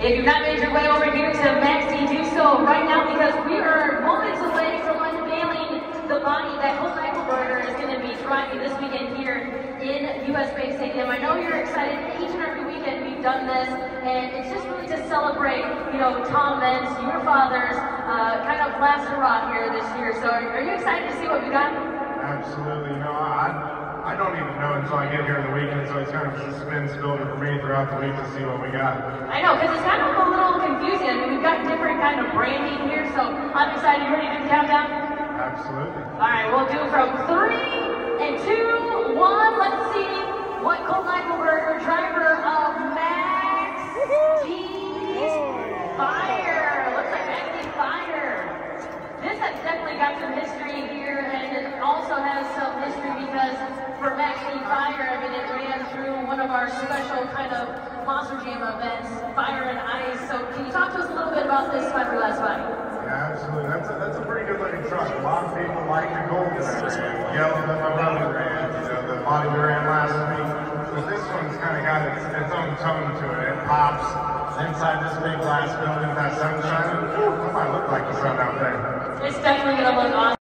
If you've not made your way over here to Max-D, do so right now because we are moments away from unveiling the body that Colt Eichelberger is going to be driving this weekend here in US Bank Stadium. I know you're excited. Each and every weekend we've done this, and it's just really to celebrate, you know, Tom Meents, your father's uh, kind of last hurrah here this year. So are, you excited to see what we got? Absolutely. You know, I, I don't even know until I get here on the weekend, so it's kind of suspense building for me throughout the week to see what we got. I know, because it's kind of a little confusing. I mean, we've got different kind of branding here, so I'm excited. You ready to do the countdown? Absolutely. All right, we'll do from three and two, one. Let's see what Colt Eichelberger, driver of Max T's Fire. Looks like Max Fire. This has definitely got some history here, and it also has some history because for Max-D Fire. I mean, it ran through one of our special kind of Monster Jam events, Fire and Ice. So can you talk to us a little bit about this fiberglass body? Yeah, absolutely. That's a, that's a pretty good looking truck. A lot of people like the gold that I ran. Yellow that my brother ran. You know, the body ran last week. But this one's kind of got its, its own tone to it. It pops inside this big glass building that sun shining. It might look like the sun out there. It's definitely going to look awesome.